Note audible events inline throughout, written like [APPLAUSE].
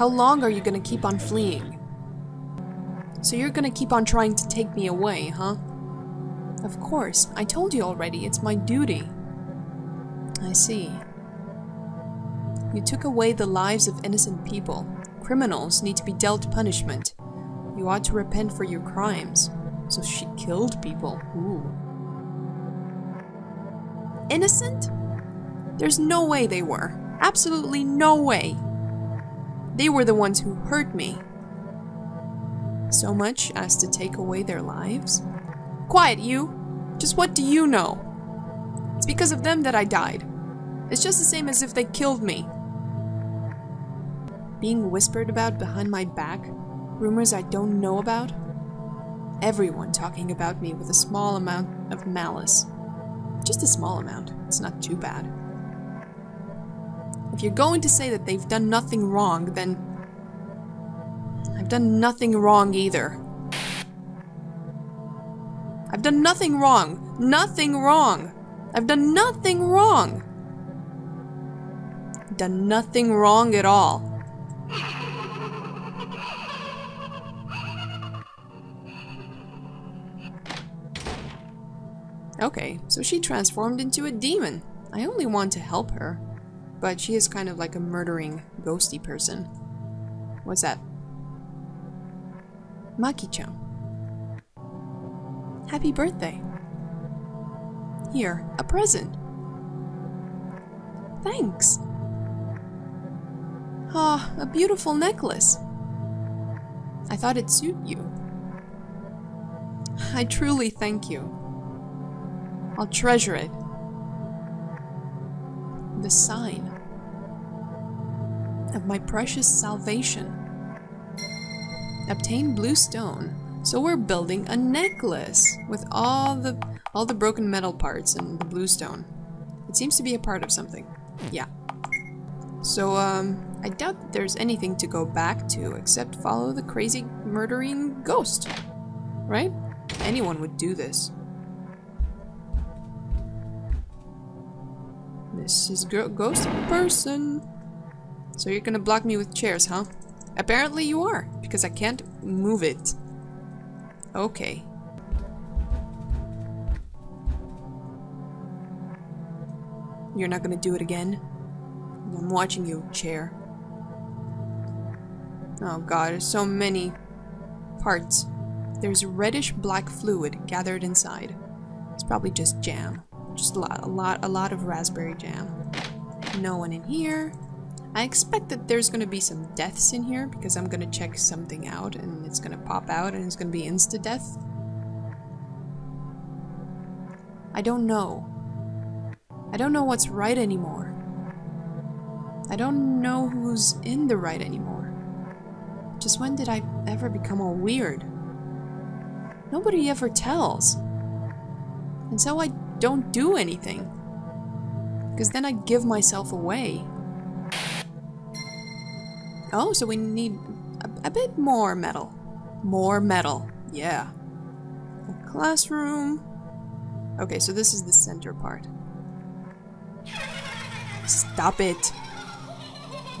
How long are you gonna keep on fleeing? So you're gonna keep on trying to take me away, huh? Of course, I told you already, it's my duty. I see. You took away the lives of innocent people. Criminals need to be dealt punishment. You ought to repent for your crimes. So she killed people. Ooh. Innocent? There's no way they were. Absolutely no way. They were the ones who hurt me. So much as to take away their lives? Quiet, you! Just what do you know? It's because of them that I died. It's just the same as if they killed me. Being whispered about behind my back, rumors I don't know about. Everyone talking about me with a small amount of malice. Just a small amount, it's not too bad. If you're going to say that they've done nothing wrong, then I've done nothing wrong either. I've done nothing wrong. Nothing wrong. I've done nothing wrong. Done nothing wrong at all. Okay, so she transformed into a demon. I only want to help her. But she is kind of like a murdering, ghosty person. What's that? Maki-chan. Happy birthday. Here, a present. Thanks. Ah, a beautiful necklace. I thought it'd suit you. I truly thank you. I'll treasure it. The sign of my precious salvation. Obtain blue stone. So we're building a necklace with all the all the broken metal parts and the blue stone. It seems to be a part of something. Yeah. So um I doubt that there's anything to go back to except follow the crazy murdering ghost. Right? Anyone would do this. This is ghost person. So you're gonna block me with chairs, huh? Apparently you are, because I can't move it. Okay. You're not gonna do it again? I'm watching you, chair. Oh god, there's so many parts. There's reddish black fluid gathered inside. It's probably just jam. Just a lot, a lot, a lot of raspberry jam. No one in here. I expect that there's going to be some deaths in here because I'm going to check something out and it's going to pop out and it's going to be insta-death. I don't know. I don't know what's right anymore. I don't know who's in the right anymore. Just when did I ever become all weird? Nobody ever tells. And so I don't do anything. Because then I give myself away. Oh, so we need a, a bit more metal. More metal. Yeah. A classroom. Okay, so this is the center part. Stop it.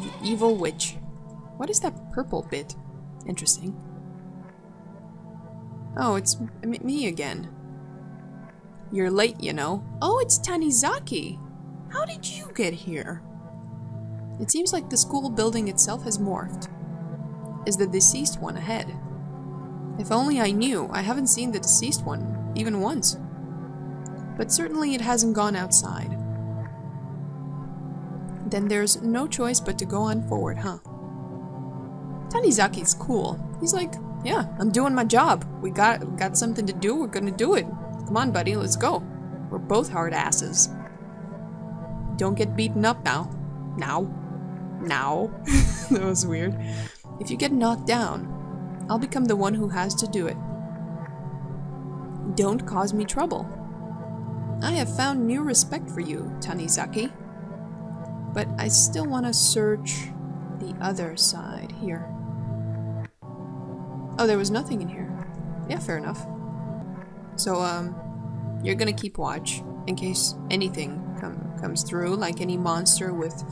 You evil witch. What is that purple bit? Interesting. Oh, it's me again. You're late, you know. Oh, it's Tanizaki. How did you get here? It seems like the school building itself has morphed. Is the deceased one ahead? If only I knew. I haven't seen the deceased one, even once. But certainly it hasn't gone outside. Then there's no choice but to go on forward, huh? Tanizaki's cool. He's like, yeah, I'm doing my job. We got got something to do, we're gonna do it. Come on, buddy, let's go. We're both hard asses. Don't get beaten up now. Now. Now. [LAUGHS] that was weird. If you get knocked down, I'll become the one who has to do it. Don't cause me trouble. I have found new respect for you, Tanizaki. But I still want to search the other side here. Oh, there was nothing in here. Yeah, fair enough. So, um, you're gonna keep watch in case anything come, comes through, like any monster with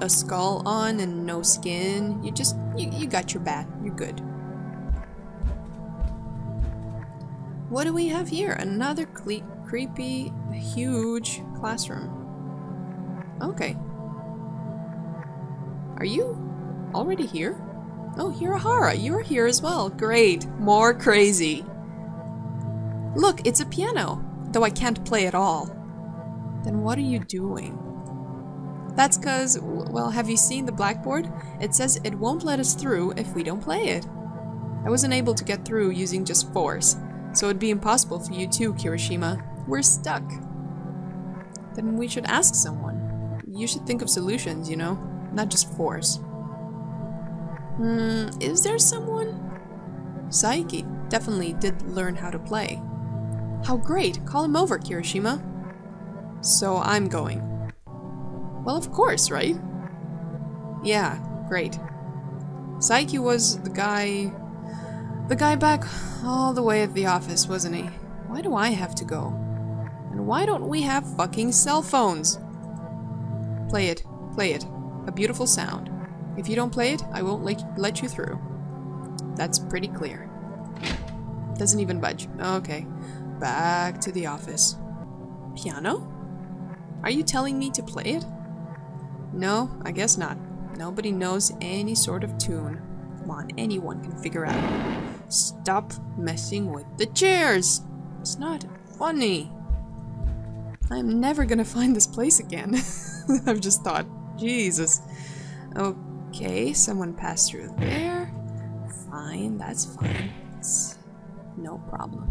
a skull on and no skin. You just, you, you got your bat. You're good. What do we have here? Another creepy, huge classroom. Okay. Are you already here? Oh, Hirahara, you're here as well. Great. More crazy. Look, it's a piano, though I can't play at all. Then what are you doing? That's cause, well, have you seen the blackboard? It says it won't let us through if we don't play it. I wasn't able to get through using just force, so it'd be impossible for you too, Kirishima. We're stuck. Then we should ask someone. You should think of solutions, you know? Not just force. Hmm, is there someone? Saiki definitely did learn how to play. How great! Call him over, Kirishima. So I'm going. Well, of course, right? Yeah, great. Saiki was the guy... The guy back all the way at the office, wasn't he? Why do I have to go? And why don't we have fucking cell phones? Play it. Play it. A beautiful sound. If you don't play it, I won't let, let you through. That's pretty clear. Doesn't even budge. Okay. Back to the office. Piano? Are you telling me to play it? No, I guess not. Nobody knows any sort of tune. Come on, anyone can figure out. Stop messing with the chairs! It's not funny. I'm never gonna find this place again. [LAUGHS] I've just thought, Jesus. Okay, someone passed through there. Fine, that's fine. It's no problem.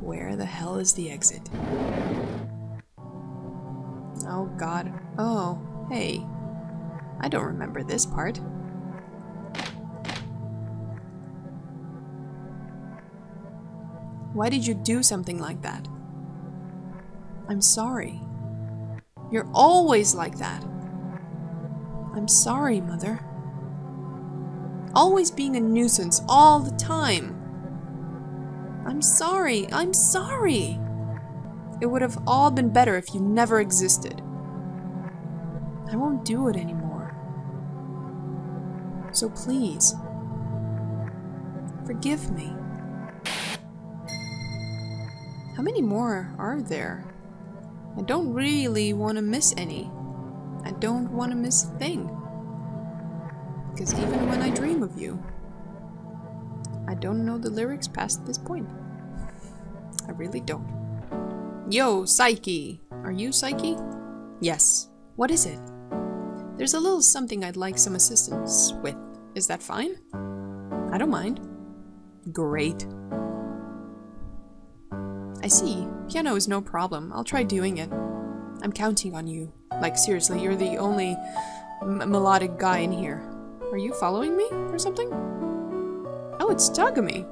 Where the hell is the exit? Oh god. Oh, hey. I don't remember this part. Why did you do something like that? I'm sorry. You're always like that. I'm sorry, Mother. Always being a nuisance all the time. I'm sorry. I'm sorry. It would have all been better if you never existed. I won't do it anymore. So please, forgive me. How many more are there? I don't really want to miss any. I don't want to miss a thing. Because even when I dream of you, I don't know the lyrics past this point. I really don't. Yo, Saiki! Are you Saiki? Yes. What is it? There's a little something I'd like some assistance with. Is that fine? I don't mind. Great. I see. Piano is no problem. I'll try doing it. I'm counting on you. Like, seriously, you're the only melodic guy in here. Are you following me or something? Oh, it's Tagami.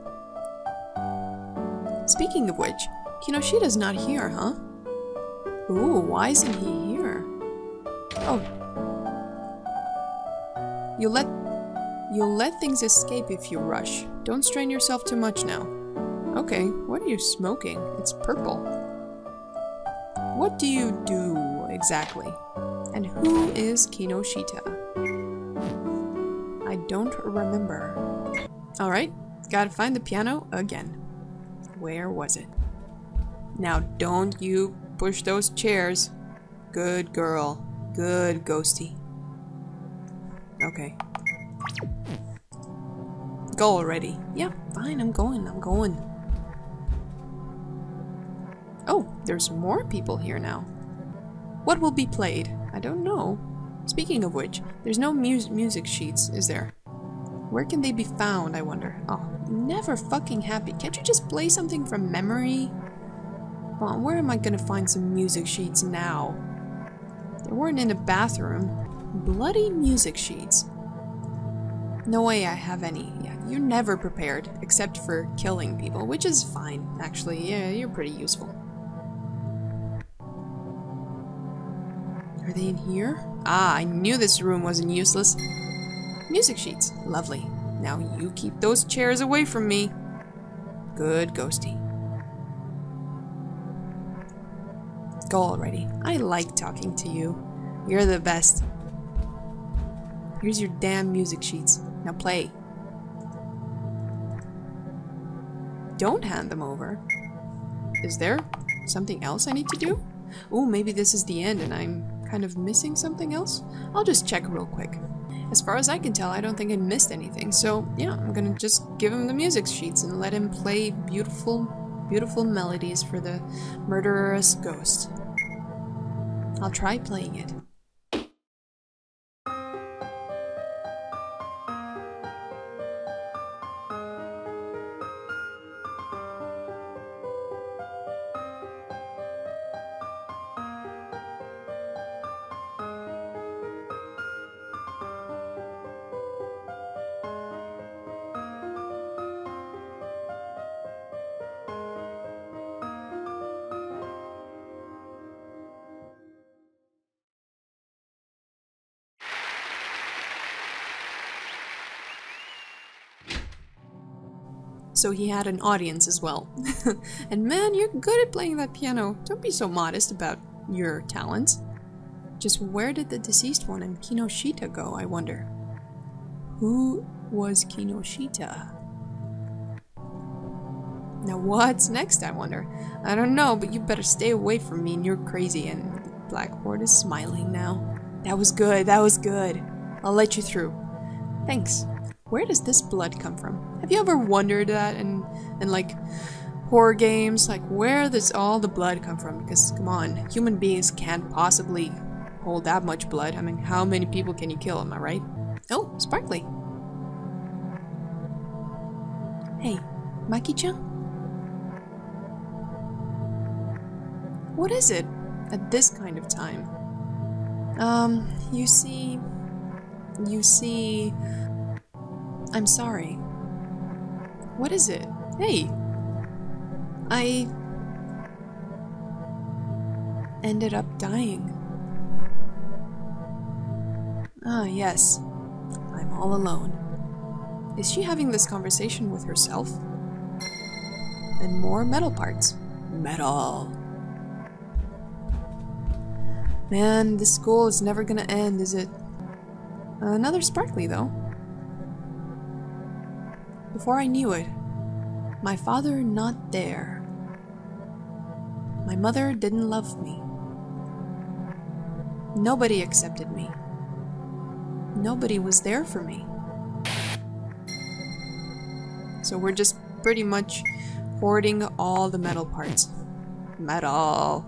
Speaking of which, Kinoshita's not here, huh? Ooh, why isn't he here? Oh. You'll let you'll let things escape if you rush. Don't strain yourself too much now. Okay, what are you smoking? It's purple. What do you do exactly? And who is Kinoshita? I don't remember. Alright, gotta find the piano again. Where was it? Now don't you push those chairs. Good girl. Good ghosty. Okay. Go already. Yeah, fine, I'm going, I'm going. Oh, there's more people here now. What will be played? I don't know. Speaking of which, there's no mu music sheets, is there? Where can they be found, I wonder? Oh, never fucking happy. Can't you just play something from memory? Well, where am I gonna find some music sheets now? They weren't in a bathroom. Bloody music sheets. No way I have any. Yeah, you're never prepared, except for killing people, which is fine, actually. Yeah, you're pretty useful. Are they in here? Ah, I knew this room wasn't useless. Music sheets. Lovely. Now you keep those chairs away from me. Good ghosty. Go already. I like talking to you. You're the best. Here's your damn music sheets. Now play. Don't hand them over. Is there something else I need to do? Oh, maybe this is the end and I'm kind of missing something else? I'll just check real quick. As far as I can tell, I don't think I missed anything, so yeah, I'm gonna just give him the music sheets and let him play beautiful, beautiful melodies for the murderous ghost. I'll try playing it. So he had an audience as well. [LAUGHS] and man, you're good at playing that piano. Don't be so modest about your talents. Just where did the deceased one and Kinoshita go, I wonder? Who was Kinoshita? Now what's next, I wonder? I don't know, but you better stay away from me and you're crazy and the blackboard is smiling now. That was good, that was good. I'll let you through. Thanks. Where does this blood come from? Have you ever wondered that in, in like horror games? Like where does all the blood come from? Because come on, human beings can't possibly hold that much blood. I mean, how many people can you kill, am I right? Oh, sparkly. Hey, Maki-chan? What is it at this kind of time? Um, you see... You see... I'm sorry. What is it? Hey! I... ended up dying. Ah, yes. I'm all alone. Is she having this conversation with herself? And more metal parts. Metal. Man, this school is never gonna end, is it? Another sparkly, though. Before I knew it, my father not there. My mother didn't love me. Nobody accepted me. Nobody was there for me. So we're just pretty much hoarding all the metal parts. Metal.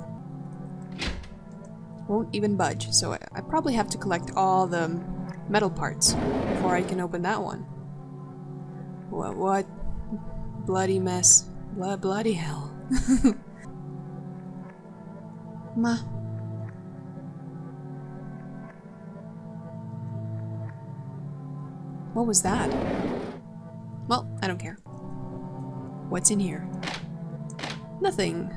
Won't even budge, so I, I probably have to collect all the metal parts before I can open that one. What, what? Bloody mess. Blood, bloody hell. [LAUGHS] Ma. What was that? Well, I don't care. What's in here? Nothing.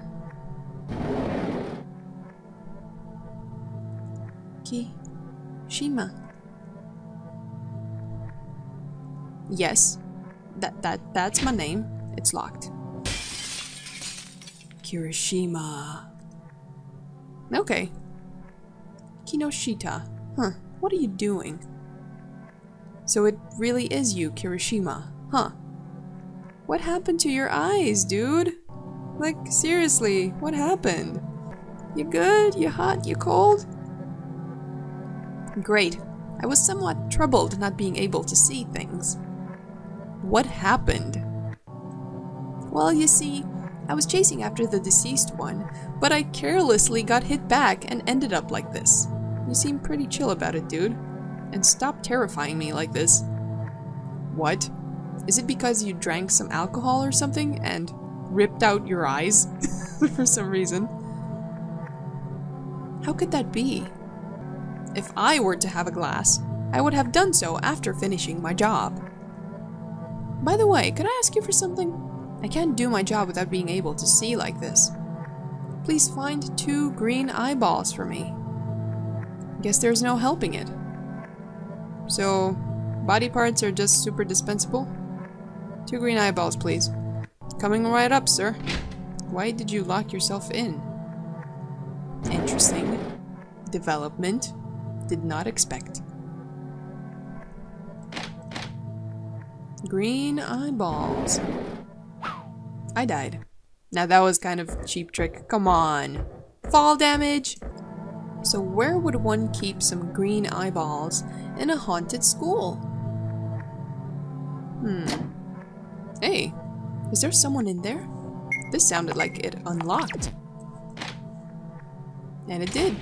Ki. Shima. Yes, that that that's my name. It's locked. Kirishima. Okay. Kinoshita. Huh. What are you doing? So it really is you, Kirishima. Huh. What happened to your eyes, dude? Like, seriously, what happened? You good? You hot? You cold? Great. I was somewhat troubled not being able to see things. What happened? Well, you see, I was chasing after the deceased one, but I carelessly got hit back and ended up like this. You seem pretty chill about it, dude. And stop terrifying me like this. What? Is it because you drank some alcohol or something and ripped out your eyes [LAUGHS] for some reason? How could that be? If I were to have a glass, I would have done so after finishing my job. By the way, could I ask you for something? I can't do my job without being able to see like this. Please find two green eyeballs for me. Guess there's no helping it. So, body parts are just super dispensable? Two green eyeballs, please. Coming right up, sir. Why did you lock yourself in? Interesting. Development. did not expect. Green eyeballs. I died. Now that was kind of cheap trick. Come on. Fall damage? So where would one keep some green eyeballs in a haunted school? Hmm. Hey, is there someone in there? This sounded like it unlocked. And it did.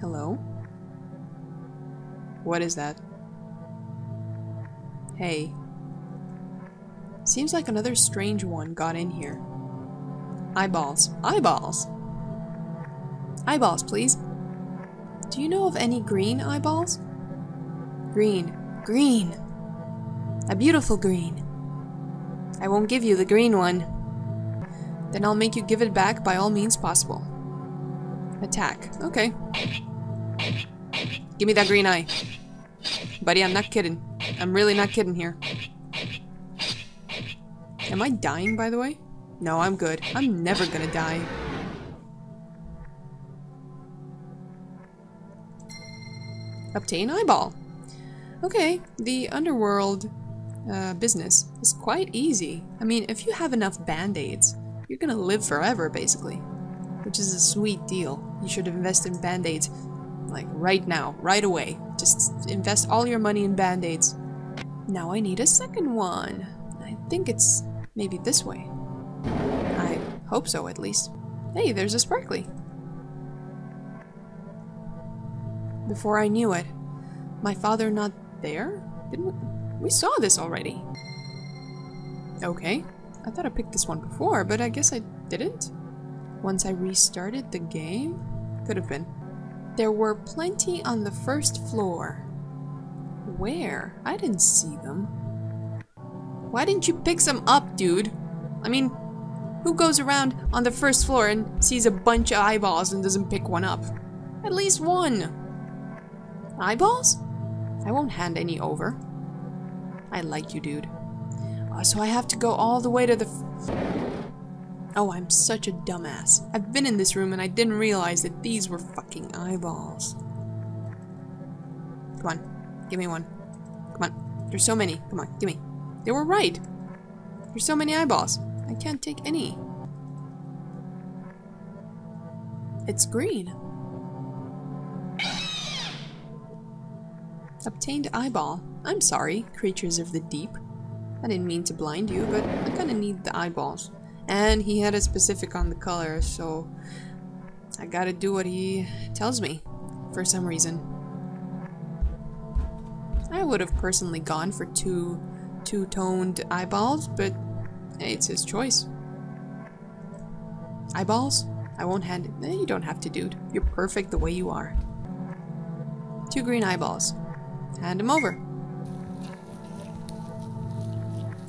Hello? What is that? Hey. Seems like another strange one got in here. Eyeballs. Eyeballs! Eyeballs, please. Do you know of any green eyeballs? Green. Green. A beautiful green. I won't give you the green one. Then I'll make you give it back by all means possible. Attack. Okay. Give me that green eye. Buddy, I'm not kidding. I'm really not kidding here. Am I dying, by the way? No, I'm good. I'm never gonna die. Obtain eyeball. Okay, the underworld uh, business is quite easy. I mean, if you have enough band-aids, you're gonna live forever, basically. Which is a sweet deal. You should invest in band-aids, like, right now, right away. Just invest all your money in band-aids. Now I need a second one. I think it's maybe this way. I hope so, at least. Hey, there's a sparkly. Before I knew it, my father not there? Didn't we? We saw this already. Okay. I thought I picked this one before, but I guess I didn't. Once I restarted the game? Could have been. There were plenty on the first floor. Where? I didn't see them. Why didn't you pick some up, dude? I mean, who goes around on the first floor and sees a bunch of eyeballs and doesn't pick one up? At least one. Eyeballs? I won't hand any over. I like you, dude. Uh, so I have to go all the way to the... oh, I'm such a dumbass. I've been in this room and I didn't realize that these were fucking eyeballs. Come on, give me one. Come on, there's so many. Come on, give me. They were right. There's so many eyeballs. I can't take any. It's green. Obtained eyeball. I'm sorry, creatures of the deep. I didn't mean to blind you, but I kinda need the eyeballs. And he had a specific on the color, so I gotta do what he tells me, for some reason. I would have personally gone for two two-toned eyeballs, but it's his choice. Eyeballs? I won't hand it. Eh, you don't have to, dude. You're perfect the way you are. Two green eyeballs. Hand them over.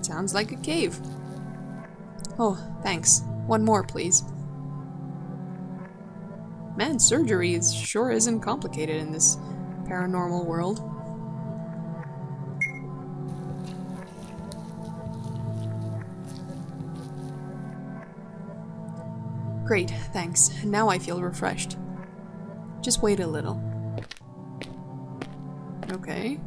Sounds like a cave. Oh, thanks. One more, please. Man, surgery is sure isn't complicated in this paranormal world. Great, thanks. Now I feel refreshed. Just wait a little. Okay.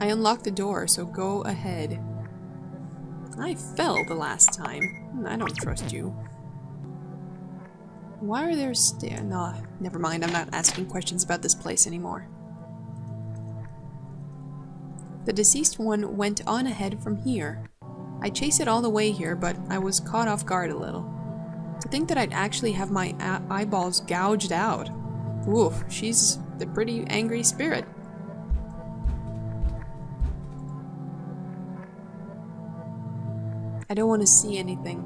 I unlocked the door, so go ahead. I fell the last time. I don't trust you. Why are there stairs? No, never mind. I'm not asking questions about this place anymore. The deceased one went on ahead from here. I chased it all the way here, but I was caught off guard a little. To think that I'd actually have my eyeballs gouged out. Oof, she's the pretty angry spirit. I don't want to see anything.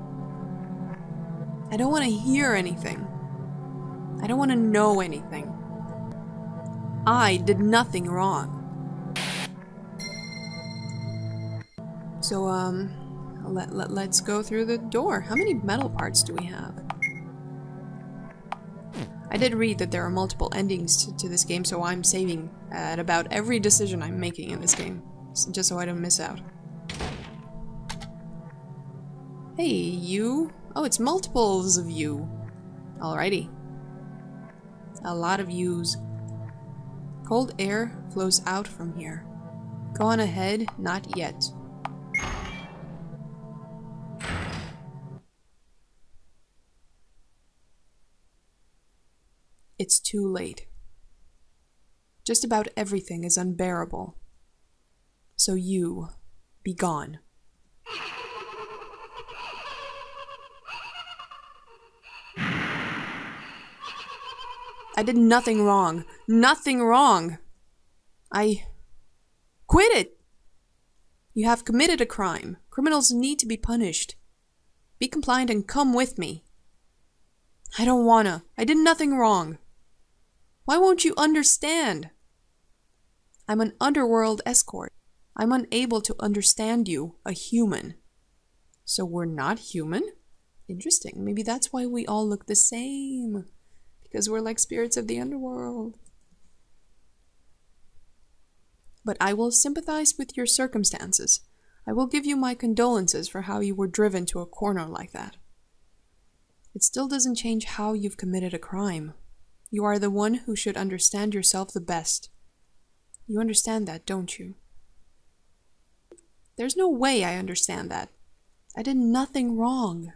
I don't want to hear anything. I don't want to know anything. I did nothing wrong. So, um, let, let, let's go through the door. How many metal parts do we have? I did read that there are multiple endings to, to this game, so I'm saving at about every decision I'm making in this game, just so I don't miss out. Hey, you. Oh, it's multiples of you. Alrighty. A lot of yous. Cold air flows out from here. Go on ahead, not yet. It's too late. Just about everything is unbearable. So you, be gone. I did nothing wrong. Nothing wrong. I. Quit it! You have committed a crime. Criminals need to be punished. Be compliant and come with me. I don't wanna. I did nothing wrong. Why won't you understand? I'm an underworld escort. I'm unable to understand you, a human. So we're not human? Interesting. Maybe that's why we all look the same. Because we're like spirits of the underworld. But I will sympathize with your circumstances. I will give you my condolences for how you were driven to a corner like that. It still doesn't change how you've committed a crime. You are the one who should understand yourself the best. You understand that, don't you? There's no way I understand that. I did nothing wrong.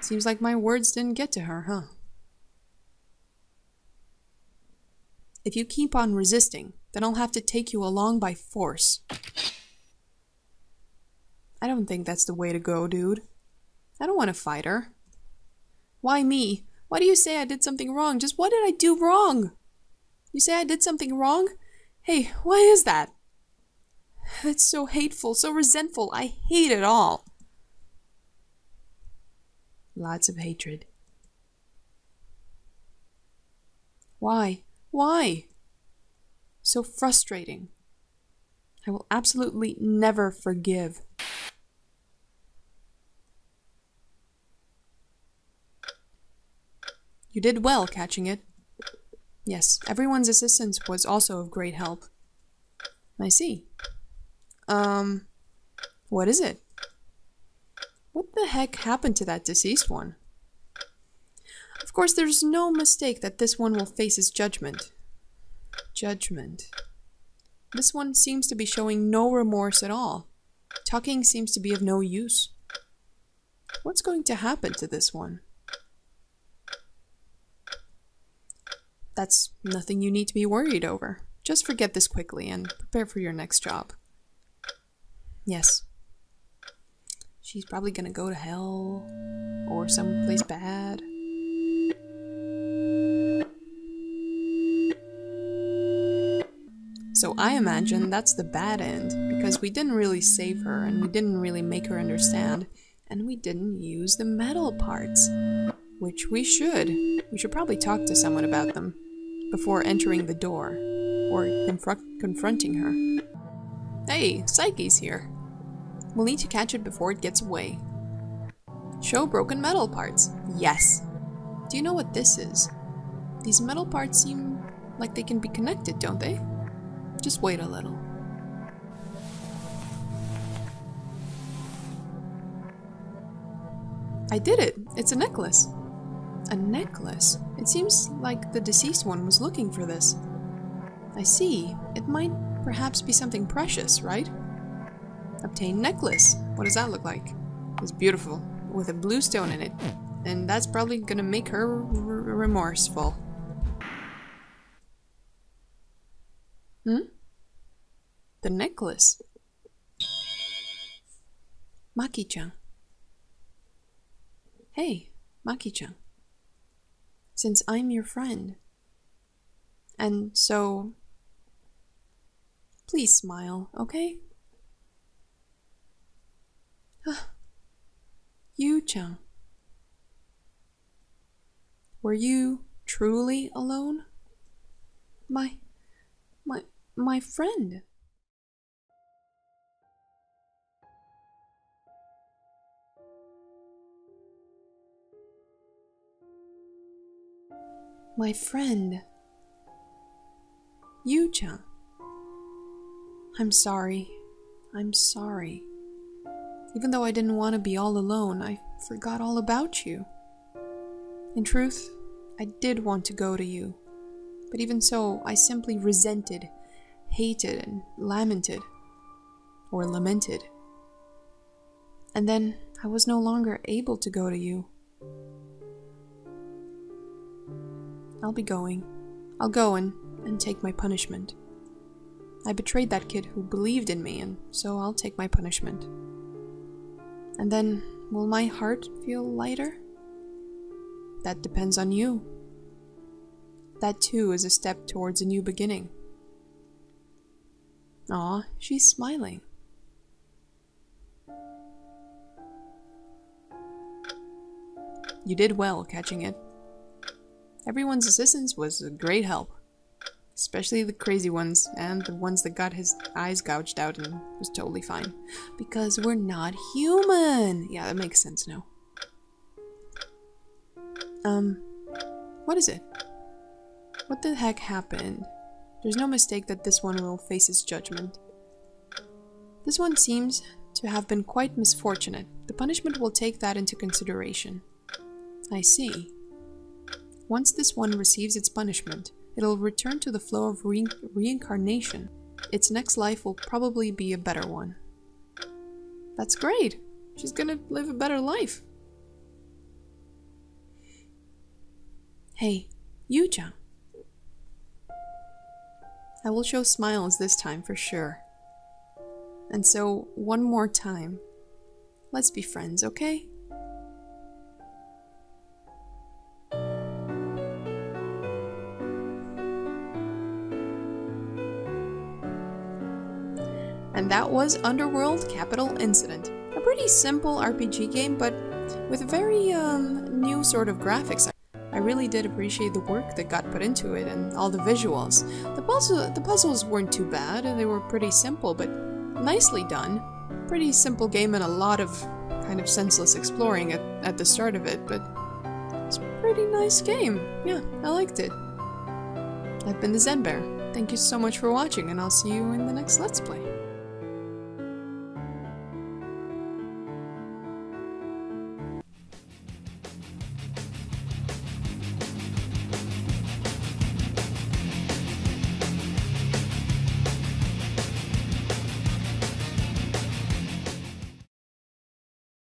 Seems like my words didn't get to her, huh? If you keep on resisting, then I'll have to take you along by force. I don't think that's the way to go, dude. I don't want to fight her. Why me? Why do you say I did something wrong? Just what did I do wrong? You say I did something wrong? Hey, why is that? That's so hateful, so resentful. I hate it all. Lots of hatred. Why? Why? So frustrating. I will absolutely never forgive. You did well catching it. Yes, everyone's assistance was also of great help. I see. Um, what is it? What the heck happened to that deceased one? Of course, there's no mistake that this one will face his judgment. Judgment. This one seems to be showing no remorse at all. Talking seems to be of no use. What's going to happen to this one? That's nothing you need to be worried over. Just forget this quickly and prepare for your next job. Yes. She's probably gonna go to hell or someplace bad. So I imagine that's the bad end, because we didn't really save her and we didn't really make her understand, and we didn't use the metal parts. Which we should. We should probably talk to someone about them before entering the door or confronting her. Hey, Saiki's here. We'll need to catch it before it gets away. Show broken metal parts. Yes. Do you know what this is? These metal parts seem like they can be connected, don't they? Just wait a little. I did it! It's a necklace! A necklace? It seems like the deceased one was looking for this. I see. It might perhaps be something precious, right? Obtain necklace. What does that look like? It's beautiful, with a blue stone in it. And that's probably gonna make her remorseful. Hmm? The necklace. Maki-chan. Hey, Maki-chan. Since I'm your friend. And so... Please smile, okay? Yu-chan. Were you truly alone? My... my... my friend. My friend. Yu-chan. I'm sorry. I'm sorry. Even though I didn't want to be all alone, I forgot all about you. In truth, I did want to go to you, but even so, I simply resented, hated, and lamented. Or lamented. And then I was no longer able to go to you. I'll be going. I'll go and, and take my punishment. I betrayed that kid who believed in me, and so I'll take my punishment. And then, will my heart feel lighter? That depends on you. That too is a step towards a new beginning. Aw, she's smiling. You did well catching it. Everyone's assistance was a great help. Especially the crazy ones, and the ones that got his eyes gouged out and was totally fine. Because we're not human! Yeah, that makes sense now. Um, what is it? What the heck happened? There's no mistake that this one will face his judgment. This one seems to have been quite misfortunate. The punishment will take that into consideration. I see. Once this one receives its punishment, it'll return to the flow of re reincarnation. Its next life will probably be a better one. That's great! She's gonna live a better life. Hey, Yuja. I will show smiles this time for sure. And so, one more time, let's be friends, okay? And that was Underworld Capital Incident. A pretty simple RPG game, but with very um, new sort of graphics. I really did appreciate the work that got put into it and all the visuals. The, puzzle, the puzzles weren't too bad, they were pretty simple, but nicely done. Pretty simple game and a lot of kind of senseless exploring at, at the start of it, but it's a pretty nice game. Yeah, I liked it. I've been the Zen Bear. Thank you so much for watching, and I'll see you in the next Let's Play.